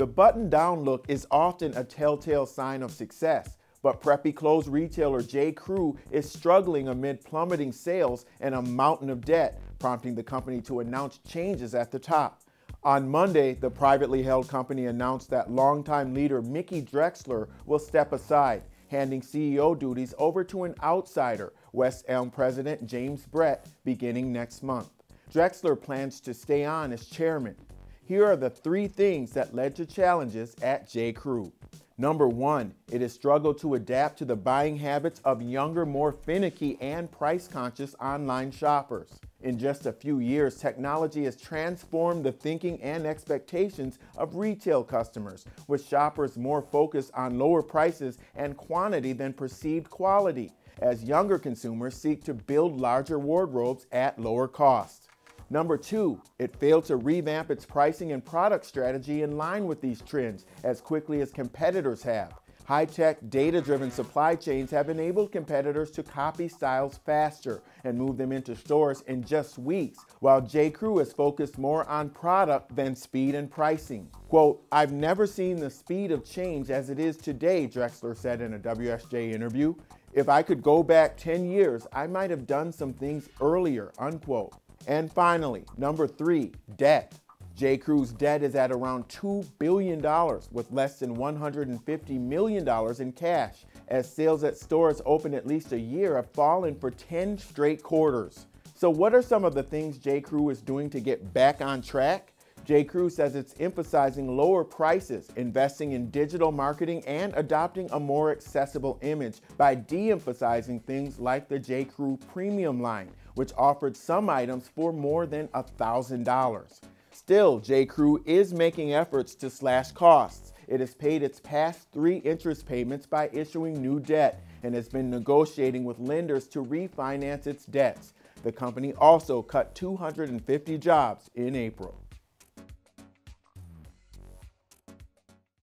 The button down look is often a telltale sign of success, but preppy clothes retailer J. Crew is struggling amid plummeting sales and a mountain of debt, prompting the company to announce changes at the top. On Monday, the privately held company announced that longtime leader Mickey Drexler will step aside, handing CEO duties over to an outsider, West Elm president James Brett, beginning next month. Drexler plans to stay on as chairman. Here are the three things that led to challenges at J. Crew. Number one, it has struggled to adapt to the buying habits of younger, more finicky, and price conscious online shoppers. In just a few years, technology has transformed the thinking and expectations of retail customers, with shoppers more focused on lower prices and quantity than perceived quality, as younger consumers seek to build larger wardrobes at lower costs. Number two, it failed to revamp its pricing and product strategy in line with these trends as quickly as competitors have. High tech, data driven supply chains have enabled competitors to copy styles faster and move them into stores in just weeks, while J. Crew has focused more on product than speed and pricing. Quote, I've never seen the speed of change as it is today, Drexler said in a WSJ interview. If I could go back 10 years, I might have done some things earlier, unquote. And finally, number three, debt. J. Crew's debt is at around $2 billion with less than $150 million in cash, as sales at stores open at least a year have fallen for 10 straight quarters. So, what are some of the things J. Crew is doing to get back on track? J. Crew says it's emphasizing lower prices, investing in digital marketing, and adopting a more accessible image by de emphasizing things like the J. Crew Premium line, which offered some items for more than $1,000. Still, J. Crew is making efforts to slash costs. It has paid its past three interest payments by issuing new debt and has been negotiating with lenders to refinance its debts. The company also cut 250 jobs in April.